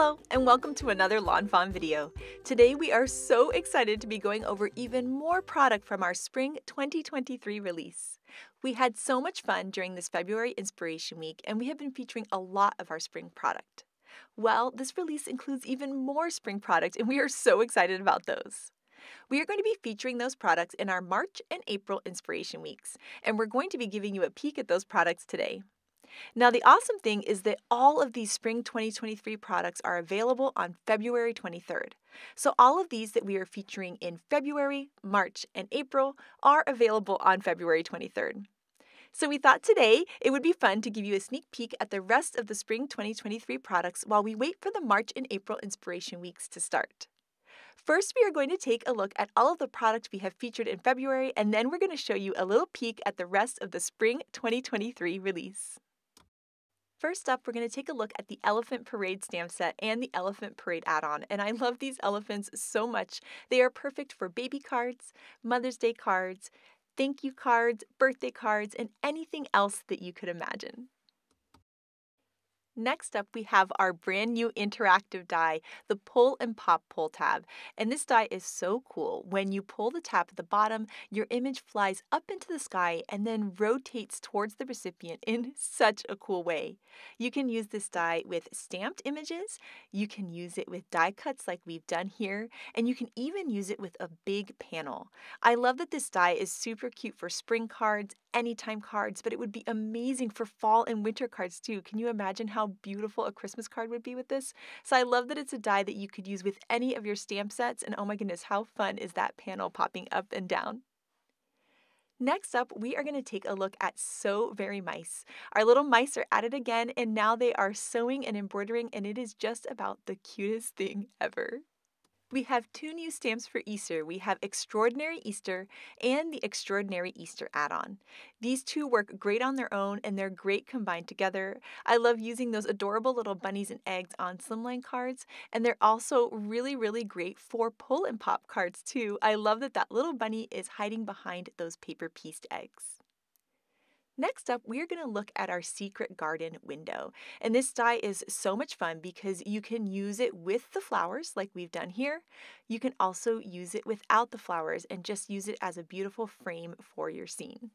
Hello, and welcome to another Lawn Fawn video. Today we are so excited to be going over even more product from our Spring 2023 release. We had so much fun during this February Inspiration Week, and we have been featuring a lot of our spring product. Well, this release includes even more spring product, and we are so excited about those. We are going to be featuring those products in our March and April Inspiration Weeks, and we're going to be giving you a peek at those products today. Now, the awesome thing is that all of these spring 2023 products are available on February 23rd. So, all of these that we are featuring in February, March, and April are available on February 23rd. So, we thought today it would be fun to give you a sneak peek at the rest of the spring 2023 products while we wait for the March and April inspiration weeks to start. First, we are going to take a look at all of the products we have featured in February, and then we're going to show you a little peek at the rest of the spring 2023 release. First up, we're going to take a look at the Elephant Parade stamp set and the Elephant Parade add-on. And I love these elephants so much. They are perfect for baby cards, Mother's Day cards, thank you cards, birthday cards, and anything else that you could imagine. Next up, we have our brand new interactive die, the Pull and Pop Pull Tab. And this die is so cool. When you pull the tab at the bottom, your image flies up into the sky and then rotates towards the recipient in such a cool way. You can use this die with stamped images, you can use it with die cuts like we've done here, and you can even use it with a big panel. I love that this die is super cute for spring cards, anytime cards, but it would be amazing for fall and winter cards too. Can you imagine how beautiful a Christmas card would be with this. So I love that it's a die that you could use with any of your stamp sets. And oh my goodness, how fun is that panel popping up and down? Next up, we are going to take a look at Sew Very Mice. Our little mice are at it again, and now they are sewing and embroidering, and it is just about the cutest thing ever. We have two new stamps for Easter. We have Extraordinary Easter and the Extraordinary Easter add-on. These two work great on their own and they're great combined together. I love using those adorable little bunnies and eggs on slimline cards and they're also really, really great for pull and pop cards too. I love that that little bunny is hiding behind those paper pieced eggs. Next up, we're going to look at our secret garden window. And this die is so much fun because you can use it with the flowers like we've done here. You can also use it without the flowers and just use it as a beautiful frame for your scene.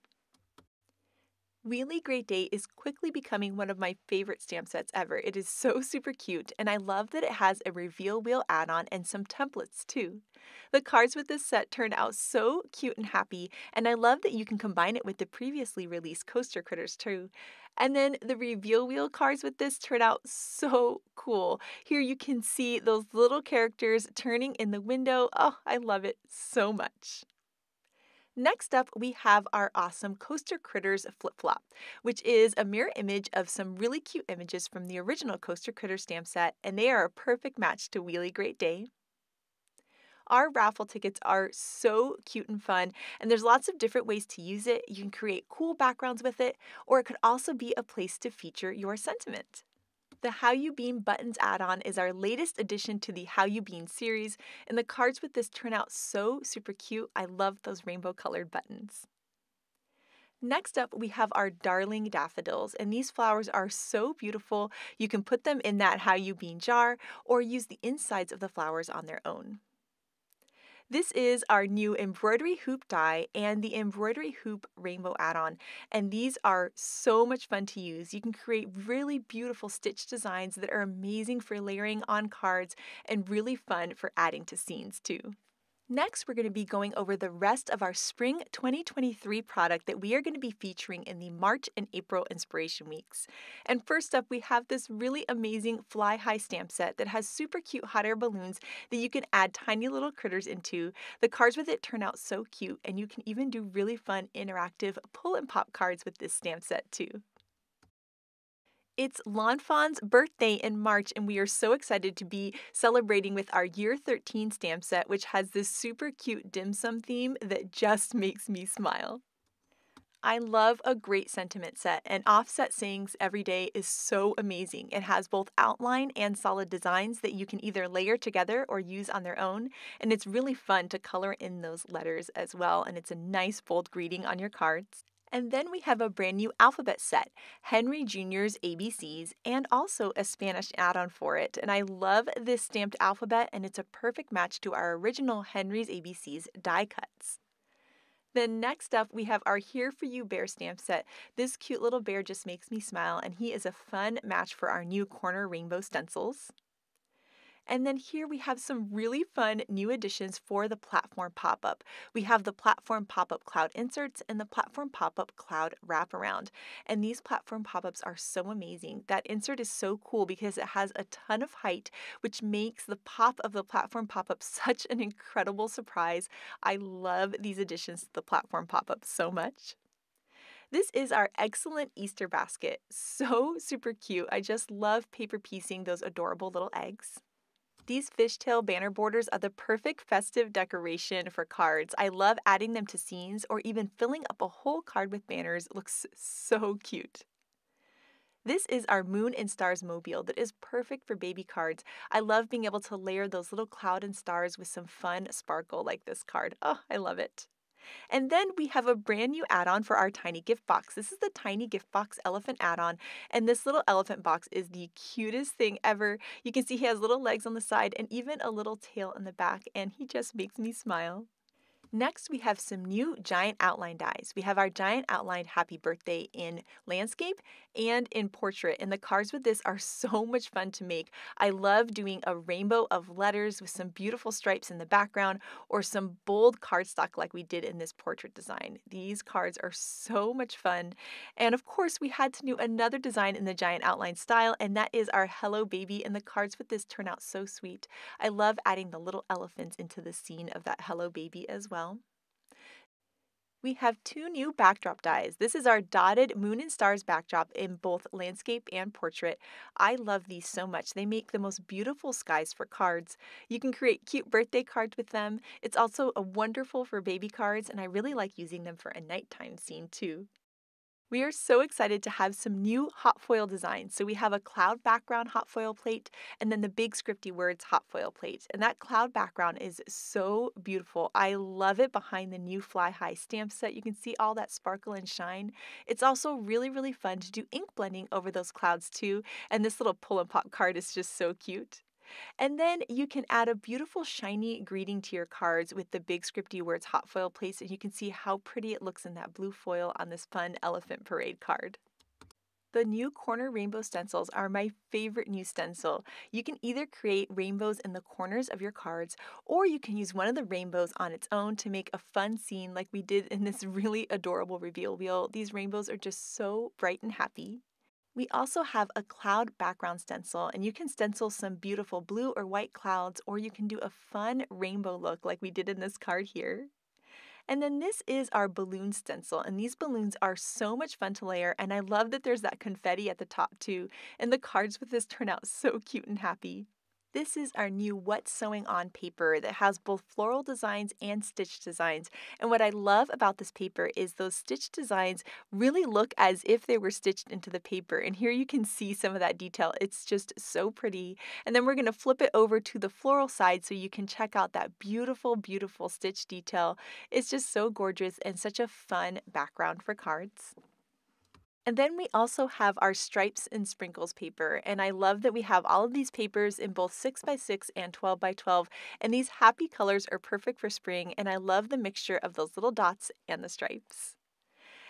Wheelie Great Day is quickly becoming one of my favorite stamp sets ever. It is so super cute, and I love that it has a reveal wheel add on and some templates too. The cards with this set turned out so cute and happy, and I love that you can combine it with the previously released coaster critters too. And then the reveal wheel cards with this turn out so cool. Here you can see those little characters turning in the window. Oh, I love it so much. Next up, we have our awesome Coaster Critters flip flop, which is a mirror image of some really cute images from the original Coaster Critters stamp set, and they are a perfect match to Wheelie Great Day. Our raffle tickets are so cute and fun, and there's lots of different ways to use it. You can create cool backgrounds with it, or it could also be a place to feature your sentiment. The How You Bean Buttons add-on is our latest addition to the How You Bean series, and the cards with this turn out so super cute. I love those rainbow colored buttons. Next up, we have our darling daffodils, and these flowers are so beautiful. You can put them in that How You Bean jar or use the insides of the flowers on their own. This is our new embroidery hoop die and the embroidery hoop rainbow add-on. And these are so much fun to use. You can create really beautiful stitch designs that are amazing for layering on cards and really fun for adding to scenes too. Next, we're going to be going over the rest of our spring 2023 product that we are going to be featuring in the March and April Inspiration Weeks. And first up, we have this really amazing fly high stamp set that has super cute hot air balloons that you can add tiny little critters into. The cards with it turn out so cute, and you can even do really fun interactive pull and pop cards with this stamp set too. It's Lawn Fawn's birthday in March, and we are so excited to be celebrating with our year 13 stamp set, which has this super cute dim sum theme that just makes me smile. I love a great sentiment set, and Offset Sayings Every Day is so amazing. It has both outline and solid designs that you can either layer together or use on their own, and it's really fun to color in those letters as well, and it's a nice bold greeting on your cards. And then we have a brand new alphabet set, Henry Jr.'s ABCs, and also a Spanish add on for it. And I love this stamped alphabet, and it's a perfect match to our original Henry's ABCs die cuts. Then next up, we have our Here For You bear stamp set. This cute little bear just makes me smile, and he is a fun match for our new corner rainbow stencils. And then here we have some really fun new additions for the platform pop-up. We have the platform pop-up cloud inserts and the platform pop-up cloud wraparound. And these platform pop-ups are so amazing. That insert is so cool because it has a ton of height, which makes the pop of the platform pop-up such an incredible surprise. I love these additions to the platform pop-up so much. This is our excellent Easter basket. So super cute. I just love paper piecing those adorable little eggs. These fishtail banner borders are the perfect festive decoration for cards. I love adding them to scenes or even filling up a whole card with banners. It looks so cute. This is our Moon and Stars mobile that is perfect for baby cards. I love being able to layer those little cloud and stars with some fun sparkle like this card. Oh, I love it. And then we have a brand new add-on for our tiny gift box. This is the tiny gift box elephant add-on. And this little elephant box is the cutest thing ever. You can see he has little legs on the side and even a little tail in the back. And he just makes me smile. Next, we have some new giant outline dies. We have our giant outline happy birthday in landscape and in portrait. And the cards with this are so much fun to make. I love doing a rainbow of letters with some beautiful stripes in the background or some bold cardstock like we did in this portrait design. These cards are so much fun. And of course, we had to do another design in the giant outline style, and that is our Hello Baby. And the cards with this turn out so sweet. I love adding the little elephants into the scene of that Hello Baby as well we have two new backdrop dies. This is our dotted moon and stars backdrop in both landscape and portrait. I love these so much. They make the most beautiful skies for cards. You can create cute birthday cards with them. It's also a wonderful for baby cards, and I really like using them for a nighttime scene too. We are so excited to have some new hot foil designs. So we have a cloud background hot foil plate and then the big scripty words hot foil plate. And that cloud background is so beautiful. I love it behind the new Fly High stamp set. You can see all that sparkle and shine. It's also really, really fun to do ink blending over those clouds too. And this little pull and pop card is just so cute. And then you can add a beautiful shiny greeting to your cards with the big scripty words hot foil place and you can see how pretty it looks in that blue foil on this fun elephant parade card. The new corner rainbow stencils are my favorite new stencil. You can either create rainbows in the corners of your cards, or you can use one of the rainbows on its own to make a fun scene like we did in this really adorable reveal wheel. These rainbows are just so bright and happy. We also have a cloud background stencil, and you can stencil some beautiful blue or white clouds, or you can do a fun rainbow look like we did in this card here. And then this is our balloon stencil, and these balloons are so much fun to layer, and I love that there's that confetti at the top too, and the cards with this turn out so cute and happy. This is our new What's Sewing On paper that has both floral designs and stitch designs. And what I love about this paper is those stitch designs really look as if they were stitched into the paper. And here you can see some of that detail. It's just so pretty. And then we're going to flip it over to the floral side so you can check out that beautiful, beautiful stitch detail. It's just so gorgeous and such a fun background for cards. And then we also have our stripes and sprinkles paper. And I love that we have all of these papers in both 6x6 and 12x12. And these happy colors are perfect for spring. And I love the mixture of those little dots and the stripes.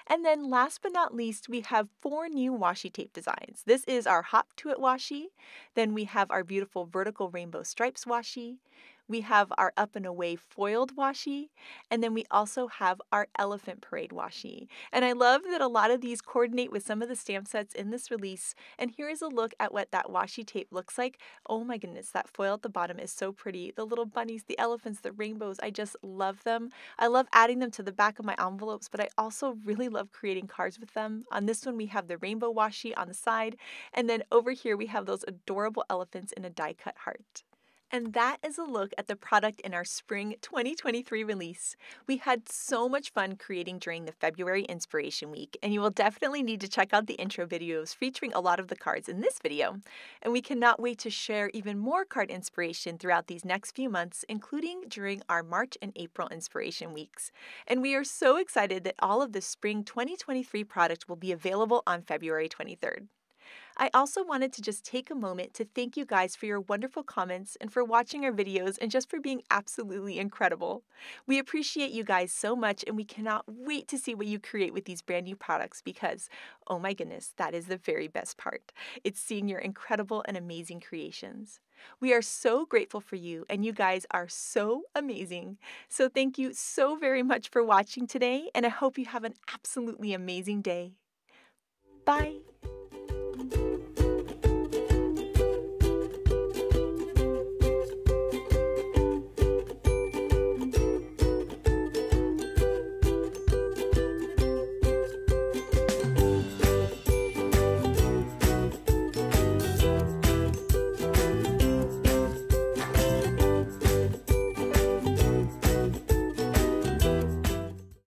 And then last but not least, we have four new washi tape designs. This is our Hop to It washi. Then we have our beautiful vertical rainbow stripes washi. We have our Up and Away foiled washi, and then we also have our Elephant Parade washi. And I love that a lot of these coordinate with some of the stamp sets in this release. And here is a look at what that washi tape looks like. Oh my goodness, that foil at the bottom is so pretty. The little bunnies, the elephants, the rainbows, I just love them. I love adding them to the back of my envelopes, but I also really love creating cards with them. On this one, we have the rainbow washi on the side, and then over here we have those adorable elephants in a die cut heart. And that is a look at the product in our spring 2023 release. We had so much fun creating during the February Inspiration Week, and you will definitely need to check out the intro videos featuring a lot of the cards in this video. And we cannot wait to share even more card inspiration throughout these next few months, including during our March and April Inspiration Weeks. And we are so excited that all of the spring 2023 product will be available on February 23rd. I also wanted to just take a moment to thank you guys for your wonderful comments and for watching our videos and just for being absolutely incredible. We appreciate you guys so much and we cannot wait to see what you create with these brand new products because, oh my goodness, that is the very best part. It's seeing your incredible and amazing creations. We are so grateful for you, and you guys are so amazing. So, thank you so very much for watching today, and I hope you have an absolutely amazing day. Bye.